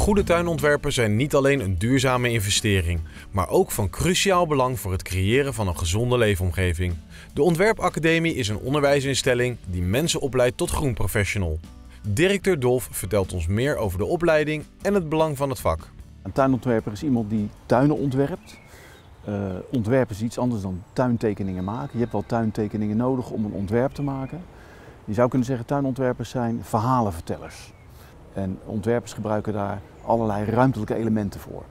Goede tuinontwerpen zijn niet alleen een duurzame investering, maar ook van cruciaal belang voor het creëren van een gezonde leefomgeving. De Ontwerpacademie is een onderwijsinstelling die mensen opleidt tot groenprofessional. Directeur Dolf vertelt ons meer over de opleiding en het belang van het vak. Een tuinontwerper is iemand die tuinen ontwerpt. Uh, ontwerpen is iets anders dan tuintekeningen maken. Je hebt wel tuintekeningen nodig om een ontwerp te maken. Je zou kunnen zeggen tuinontwerpers zijn verhalenvertellers. En ontwerpers gebruiken daar allerlei ruimtelijke elementen voor.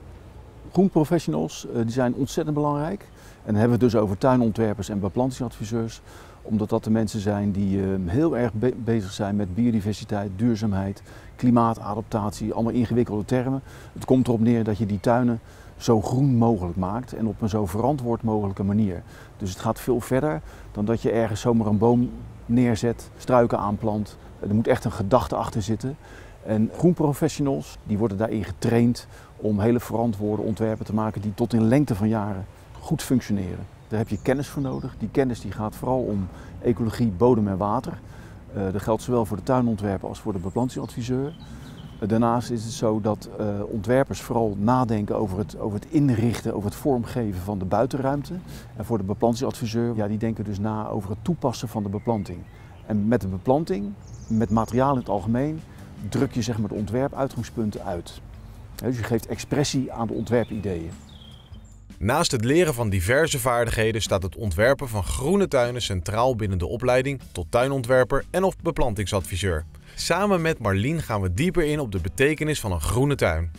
Groenprofessionals uh, die zijn ontzettend belangrijk. En dan hebben we het dus over tuinontwerpers en beplantingsadviseurs. Omdat dat de mensen zijn die uh, heel erg be bezig zijn met biodiversiteit, duurzaamheid, klimaatadaptatie. Allemaal ingewikkelde termen. Het komt erop neer dat je die tuinen zo groen mogelijk maakt en op een zo verantwoord mogelijke manier. Dus het gaat veel verder dan dat je ergens zomaar een boom neerzet, struiken aanplant. Er moet echt een gedachte achter zitten. En groenprofessionals die worden daarin getraind om hele verantwoorde ontwerpen te maken die tot in lengte van jaren goed functioneren. Daar heb je kennis voor nodig. Die kennis die gaat vooral om ecologie, bodem en water. Uh, dat geldt zowel voor de tuinontwerper als voor de beplantingsadviseur. Daarnaast is het zo dat uh, ontwerpers vooral nadenken over het, over het inrichten, over het vormgeven van de buitenruimte. En voor de beplantingsadviseur, ja, die denken dus na over het toepassen van de beplanting. En met de beplanting, met materiaal in het algemeen, druk je zeg maar, de ontwerpuitgangspunten uit. Dus je geeft expressie aan de ontwerpideeën. Naast het leren van diverse vaardigheden staat het ontwerpen van groene tuinen centraal binnen de opleiding tot tuinontwerper en of beplantingsadviseur. Samen met Marlien gaan we dieper in op de betekenis van een groene tuin.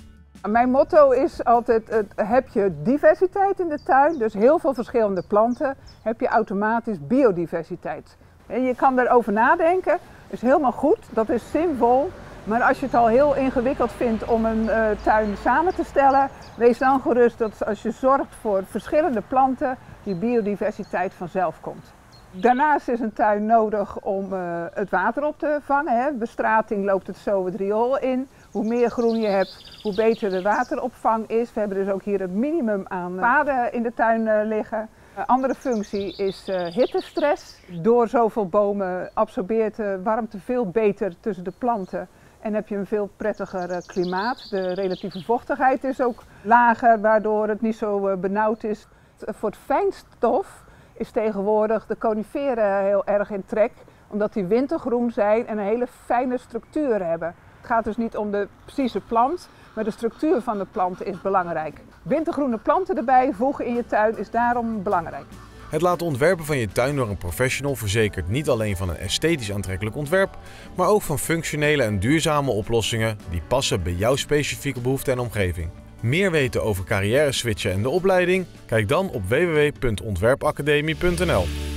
Mijn motto is altijd, heb je diversiteit in de tuin, dus heel veel verschillende planten, heb je automatisch biodiversiteit. En je kan erover nadenken, is helemaal goed, dat is zinvol. Maar als je het al heel ingewikkeld vindt om een uh, tuin samen te stellen, wees dan gerust dat als je zorgt voor verschillende planten, die biodiversiteit vanzelf komt. Daarnaast is een tuin nodig om uh, het water op te vangen. Hè. Bestrating loopt het zo het riool in. Hoe meer groen je hebt, hoe beter de wateropvang is. We hebben dus ook hier een minimum aan paden in de tuin liggen. Een andere functie is hittestress. Door zoveel bomen absorbeert de warmte veel beter tussen de planten. En heb je een veel prettiger klimaat. De relatieve vochtigheid is ook lager, waardoor het niet zo benauwd is. Voor het fijnstof is tegenwoordig de coniferen heel erg in trek, omdat die wintergroen zijn en een hele fijne structuur hebben. Het gaat dus niet om de precieze plant, maar de structuur van de plant is belangrijk. Wintergroene planten erbij voegen in je tuin is daarom belangrijk. Het laten ontwerpen van je tuin door een professional verzekert niet alleen van een esthetisch aantrekkelijk ontwerp, maar ook van functionele en duurzame oplossingen die passen bij jouw specifieke behoefte en omgeving. Meer weten over carrière switchen en de opleiding? Kijk dan op www.ontwerpacademie.nl.